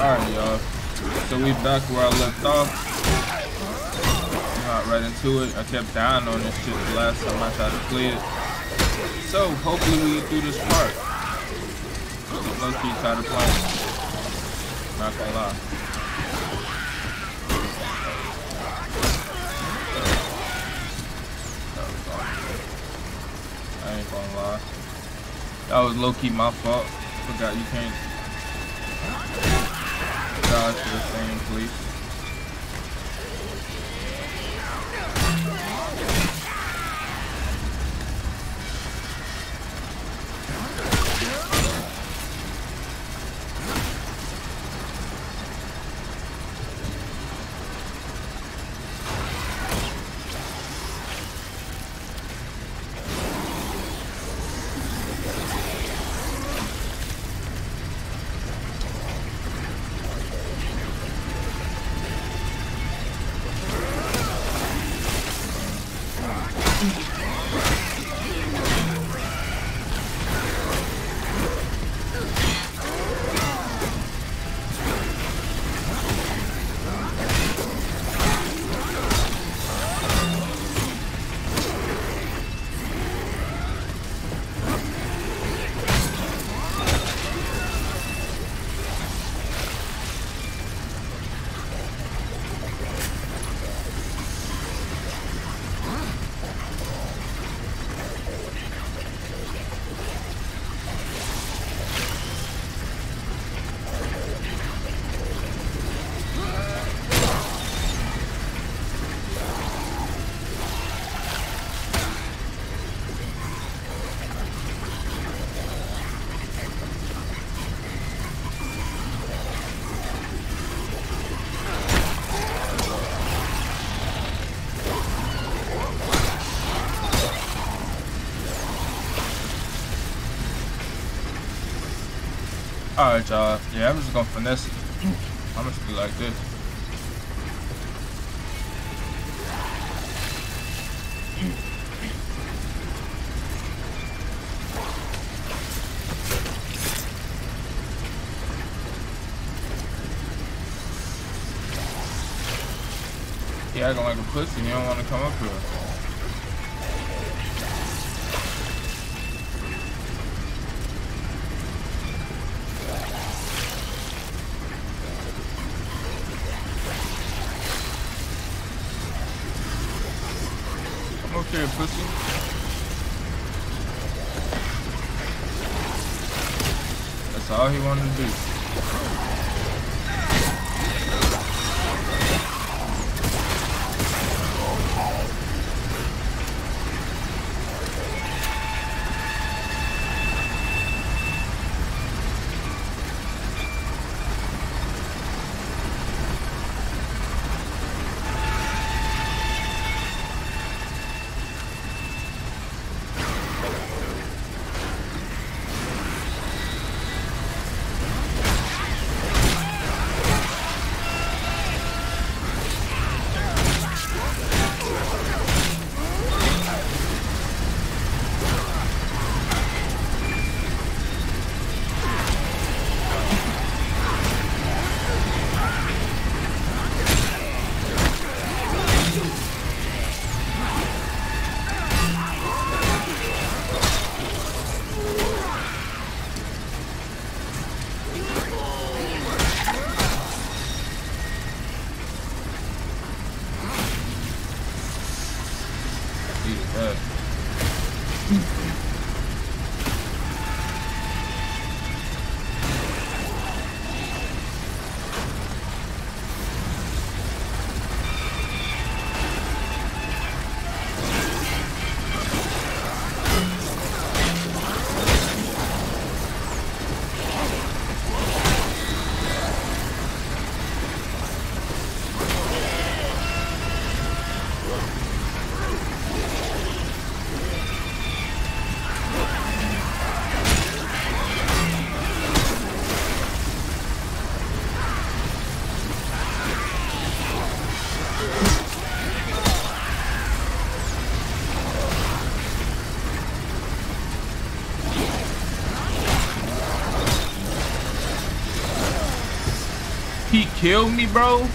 Alright, y'all. So we back where I left off. Got right into it. I kept dying on this shit the last time I tried to play it. So hopefully we get through this part. Low key try to play. Not gonna lie. I ain't gonna lie. That was low key my fault. Forgot you can't dodge the same place. Alright, y'all. Yeah, I'm just gonna finesse it. I'm just gonna be like this. He acting like a pussy. He don't want to come up here. Pussy. That's all he wanted to do. He killed me, bro.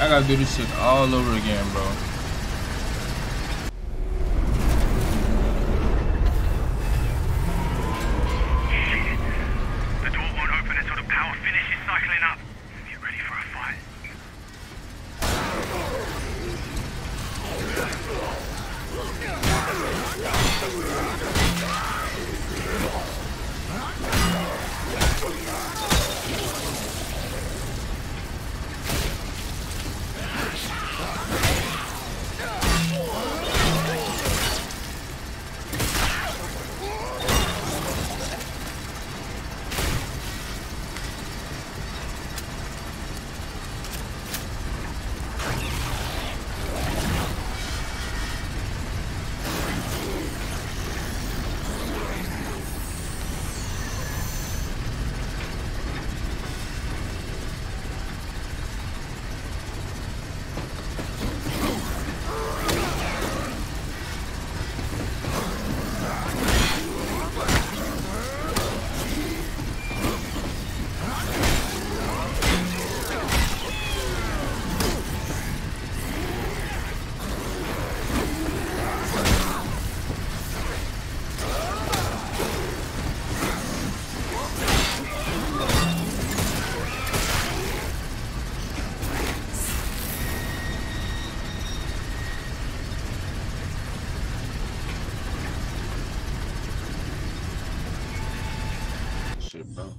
I gotta do this shit all over again, bro. bro.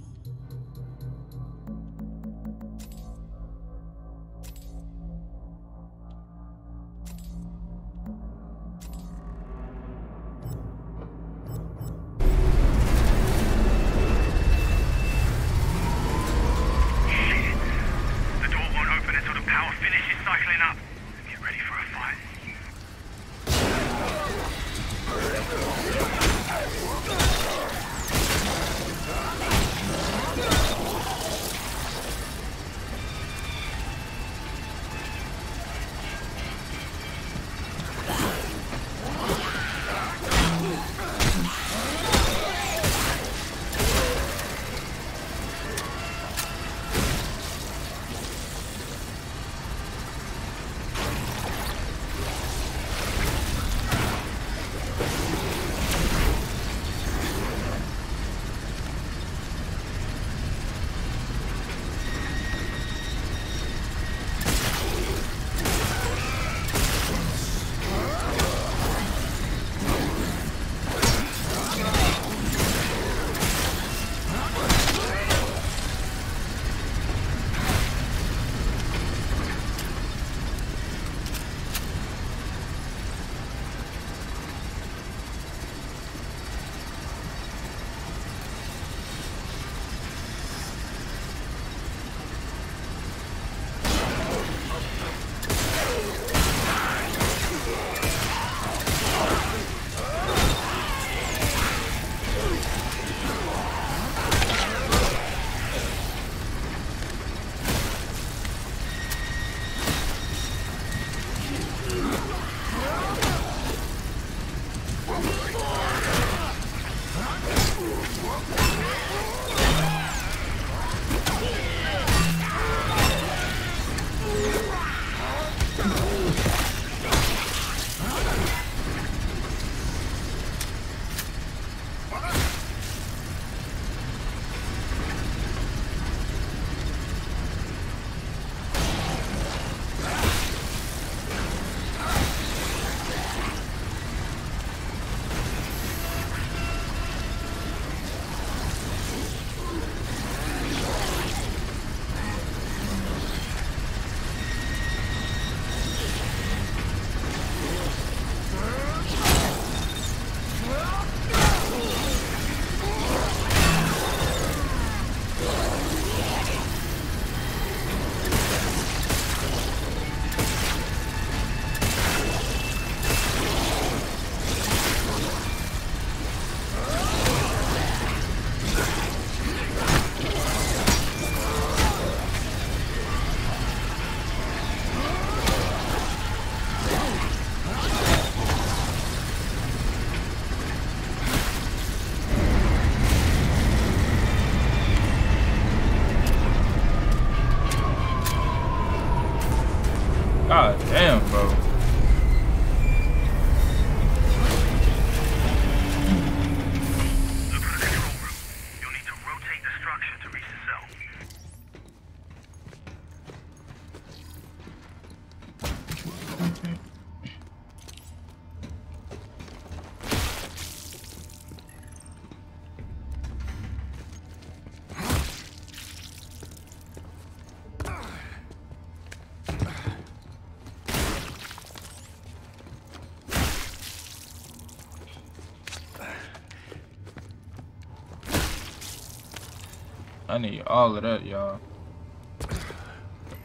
All of that, y'all.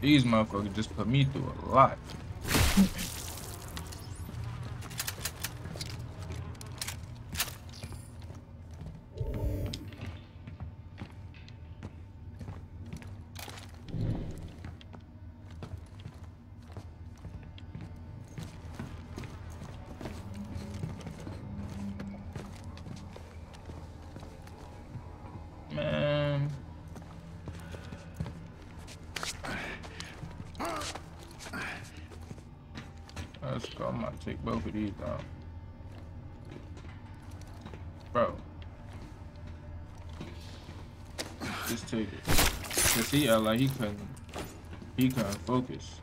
These motherfuckers just put me through a lot. Take both of these out. Bro. Just take it. Cause he uh, like he couldn't he couldn't focus.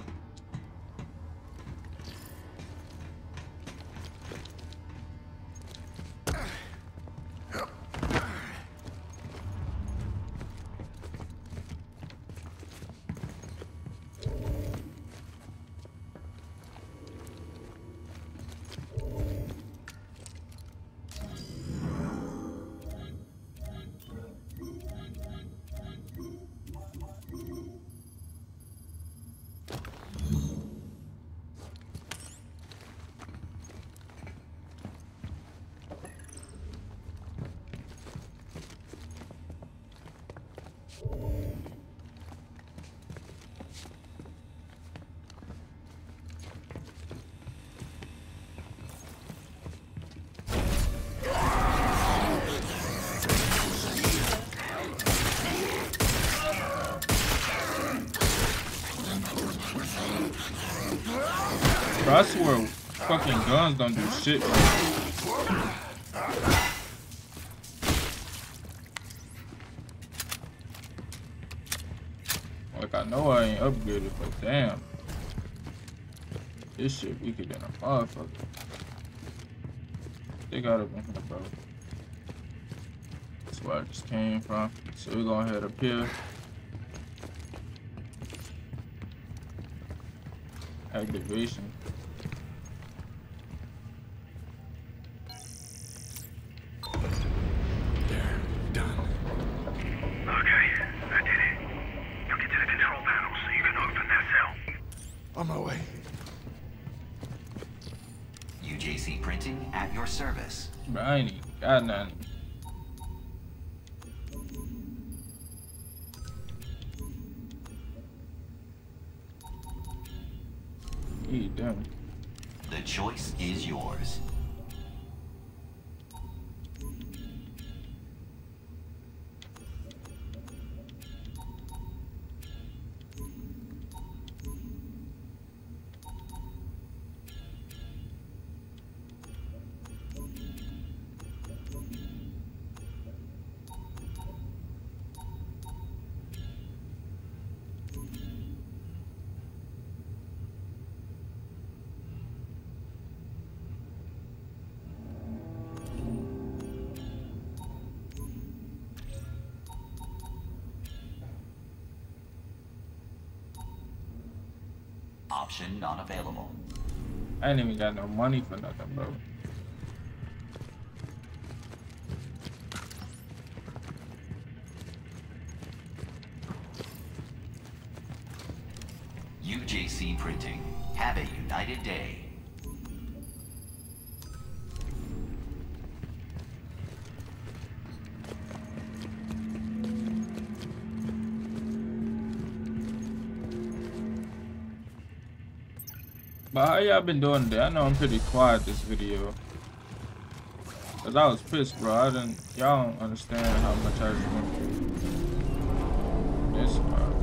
I swear fucking guns don't do shit. Like I know I ain't upgraded, but damn. This shit weaker than a motherfucker. They got up in here, bro. That's where I just came from. So we're gonna head up here. Activation. Option not available. I ain't even got no money for nothing, bro. UJC Printing. Have a united day. Y'all been doing today? I know I'm pretty quiet this video. Cause I was pissed, bro. I didn't. Y'all don't understand how much I just went through. This.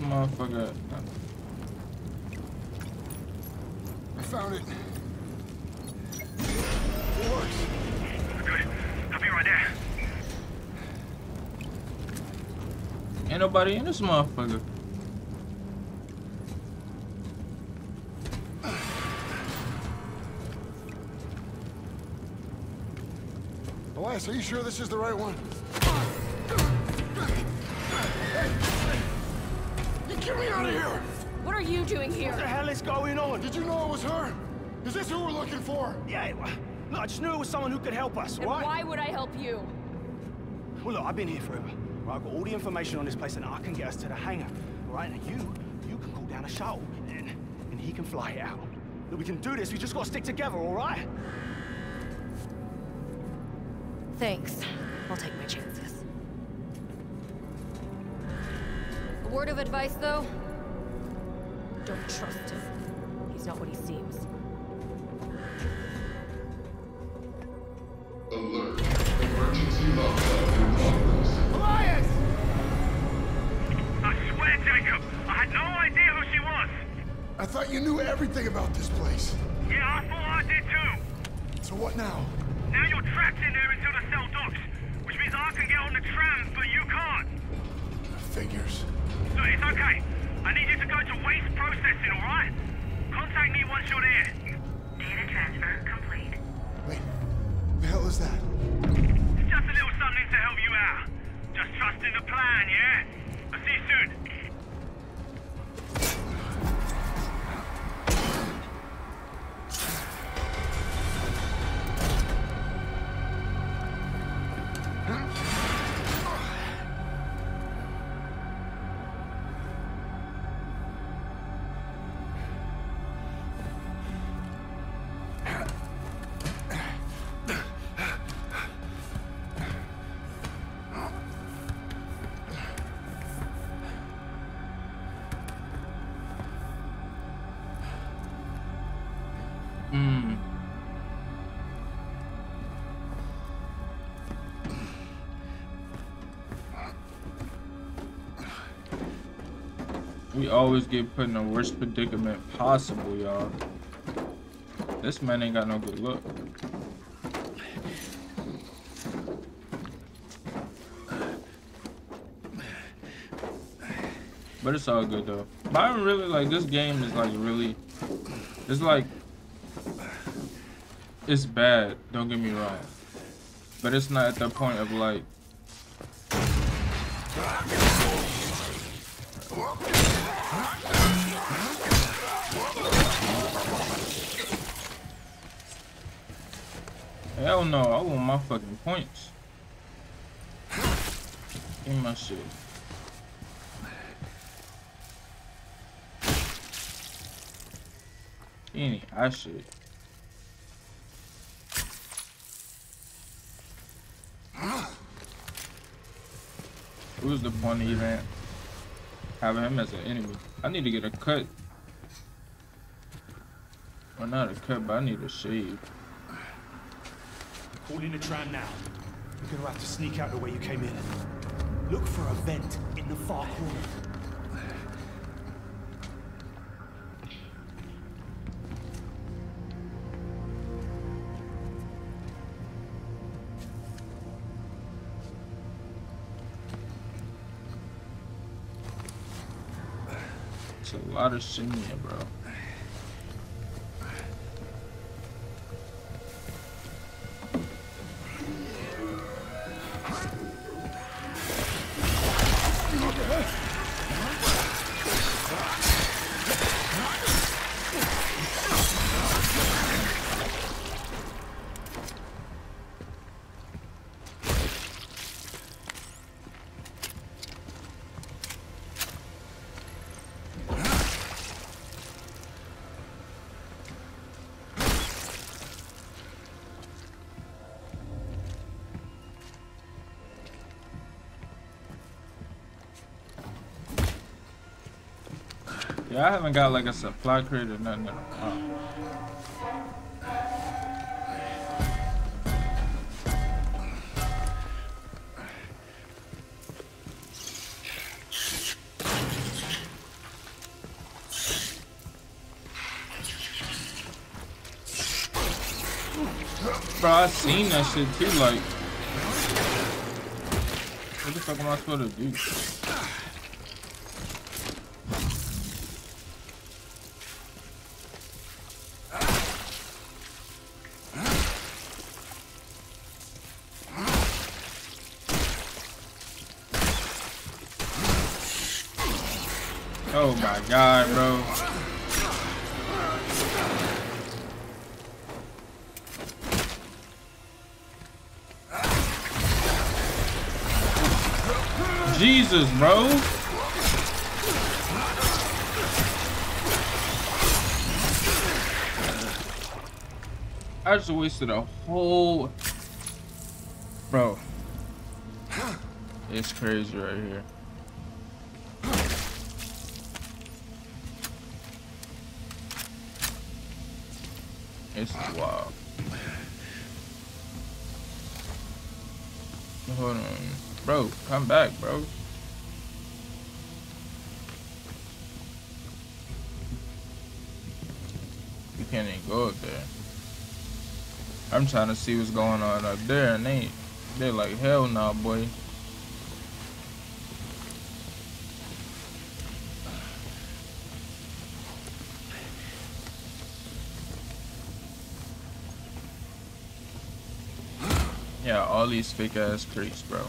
Motherfucker? I found it. Good. I'll be right there. Ain't nobody in this motherfucker. Elias, are you sure this is the right one? Out of here! What are you doing here? What the hell is going on? Did you know it was her? Is this who we're looking for? Yeah, well, look, I just knew it was someone who could help us, And right? why would I help you? Well, look, I've been here forever. Right, I've got all the information on this place, and I can get us to the hangar. Right, and you, you can call down a shuttle, and, and he can fly it out. Look, we can do this. We just got to stick together, all right? Thanks. I'll take my chances. A word of advice, though? Don't trust him. He's not what he seems. Alert. Emergency lockdown in progress. Elias! I swear, Jacob, I had no idea who she was. I thought you knew everything about this place. Yeah, I thought I did too. So what now? Now you're trapped in there until the cell docks, which means I can get on the tram, but you can't. Figures. Look, it's okay. I need you to go to waste processing, all right? Contact me once you're there. Data transfer complete. Wait, what the hell is that? It's just a little something to help you out. Just trust in the plan, yeah? I'll see you soon. Hmm. We always get put in the worst predicament possible, y'all. This man ain't got no good look. But it's all good though. But I really like this game is like really it's like it's bad, don't get me wrong. But it's not at the point of like Hell no, I want my fucking points. Give me my shit. Any I shit. Who's the point of even having him as an enemy? I need to get a cut. Well, not a cut, but I need a shave. Calling the tram now. You're gonna have to sneak out the way you came in. Look for a vent in the far corner. Of shit in here, bro. Yeah, I haven't got like a supply crate or nothing. Oh. Bro, I seen that shit too, like... What the fuck am I supposed to do? Oh my god, bro. Jesus, bro. I just wasted a whole... Bro. It's crazy right here. Can't even go up there. I'm trying to see what's going on up there, and they, they're like, hell no, nah, boy. Yeah, all these fake ass creeps, bro.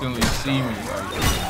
He instantly see me? Like,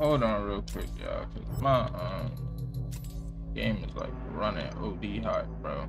hold on real quick, y'all, cause my um game is like running OD hot, bro.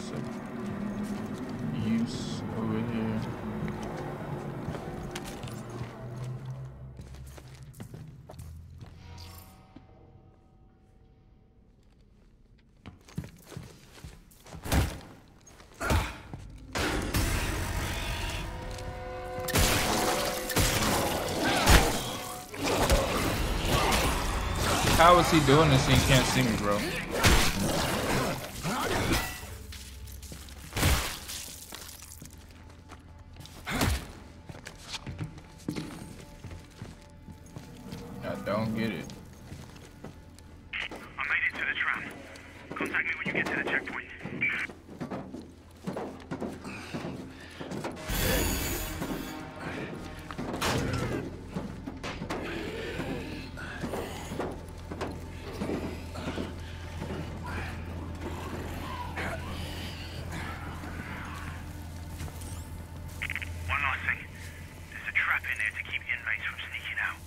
Else use over here? How is he doing this and he can't see me, bro? When you get to the checkpoint. One last thing. There's a trap in there to keep inmates from sneaking out.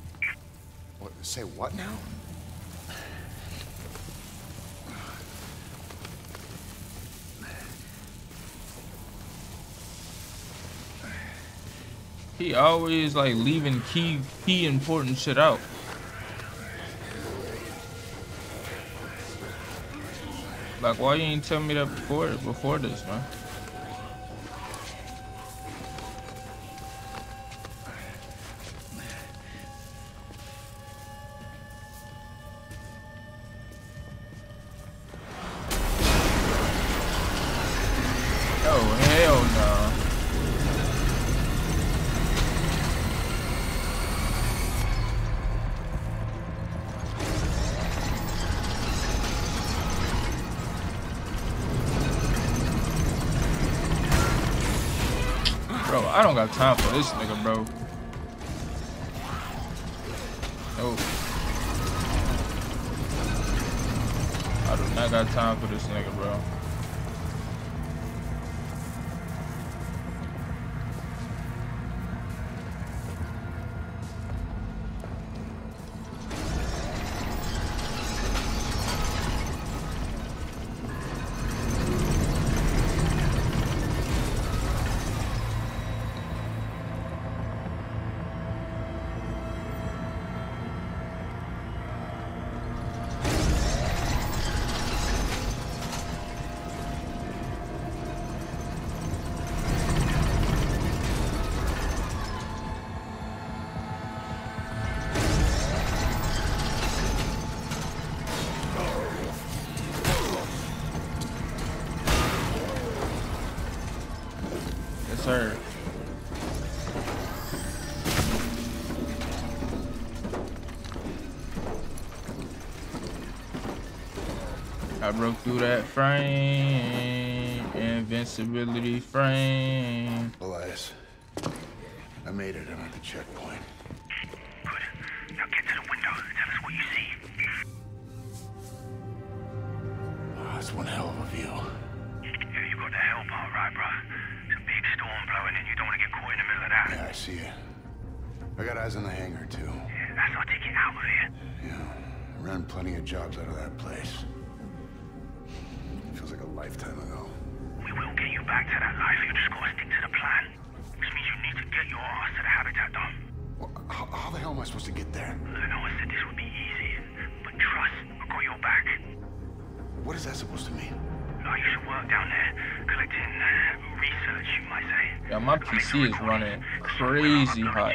What, say what now? He always like leaving key key important shit out. Like why you ain't tell me that before before this, man? Got time for this nigga, bro. No. I do not got time for this nigga, bro. Broke through that frame, invincibility frame. Lifetime ago. We will get you back to that life. You just gotta stick to the plan. Which means you need to get your ass to the habitat dome. Well, how, how the hell am I supposed to get there? I know I said this would be easy, but trust, I got your back. What is that supposed to mean? Oh, you should work down there, collecting uh, research, you might say. Yeah, my PC is running crazy hot.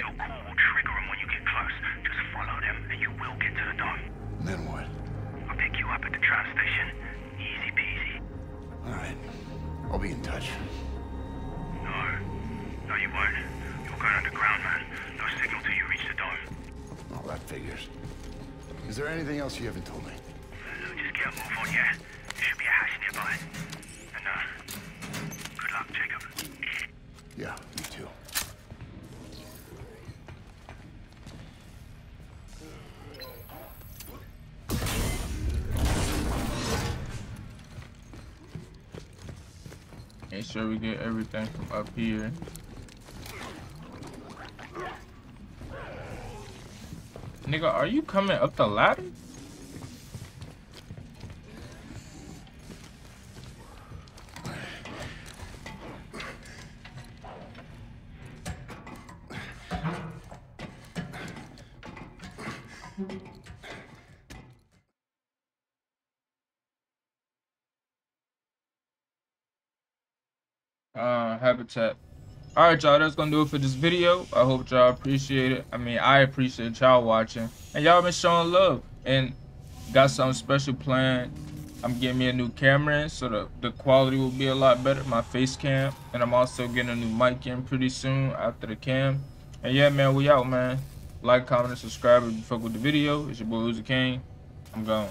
I'll be in touch. No, no, you won't. You're going underground, man. No signal till you reach the dome. Oh, that figures. Is there anything else you haven't told me? Make sure we get everything from up here. Nigga, are you coming up the ladder? Uh all right y'all that's gonna do it for this video. I hope y'all appreciate it. I mean i appreciate y'all watching. And y'all been showing love. And got something special planned. I'm getting me a new camera in so the, the quality will be a lot better. My face cam. And i'm also getting a new mic in pretty soon after the cam. And yeah man we out man. Like, comment, and subscribe if you fuck with the video. It's your boy Uzi Cain. I'm gone.